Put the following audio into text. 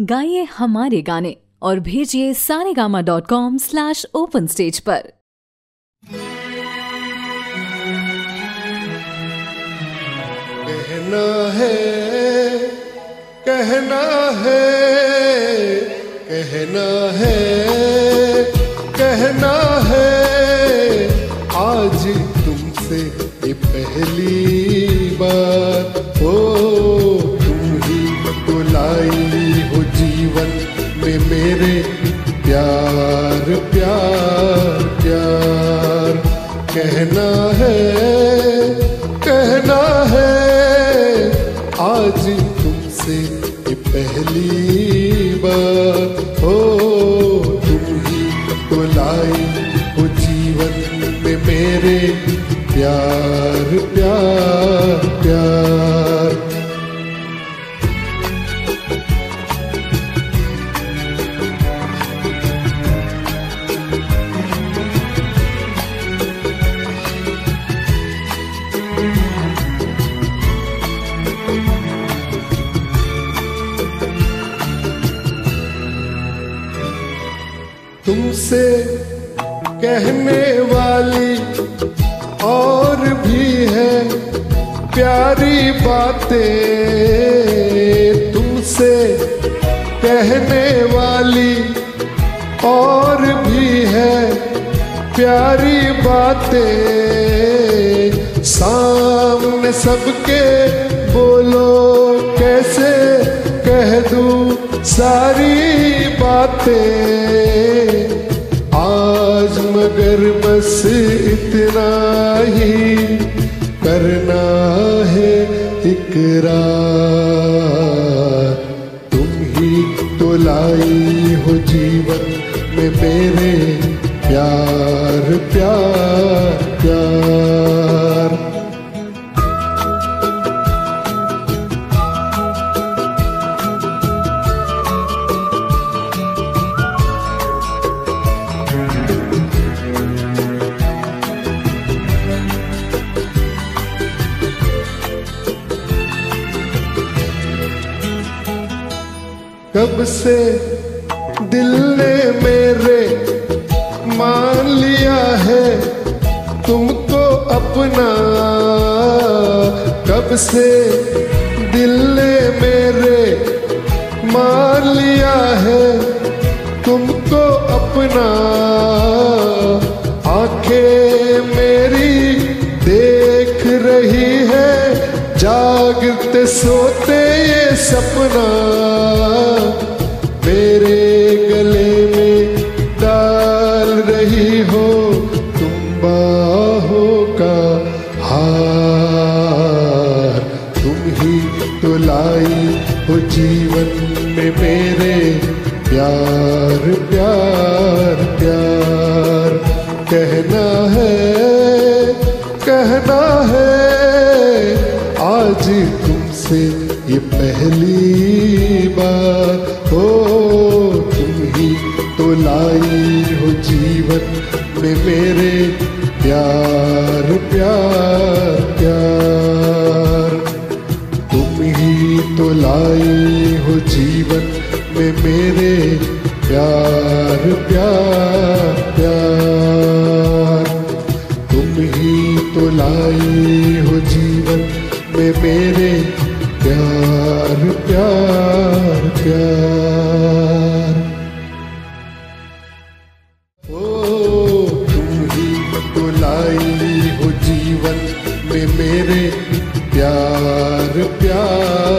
गाइए हमारे गाने और भेजिए Saregama dot com slash open stage पर। कहना है कहना है कहना है कहना है, आज तुमसे ये पहली बार, ओ, तुम ही लाई हो जीवन मेरे प्यार प्यार प्यार। कहना है कहना है आज तुमसे पहली बार। तुमसे कहने वाली और भी है प्यारी बातें तुमसे कहने वाली और भी है प्यारी बातें। सामने सबके बोलो, कैसे कह दूँ सारी बातें? मगर बस इतना ही करना है इकरार तुम ही तो लाई हो जीवन में मेरे प्यार प्यार प्यार। कब से दिल ने मेरे मान लिया है। तुमको अपना कब से दिल ने मेरे मान लिया है। तुमको अपना आँखें मेरी देख रही है। जागते सोते ये सपना। ही तो लाई हो जीवन में मेरे प्यार प्यार प्यार। कहना है कहना है, आज तुमसे ये पहली बार हो। तुम ही तो लाई हो जीवन में मेरे प्यार प्यार प्यार। लाई हो जीवन में मेरे प्यार प्यार प्यार। तुम ही तो लाई हो जीवन में मेरे प्यार प्यार प्यार। ओ, तुम ही तो लाई हो जीवन में मेरे प्यार।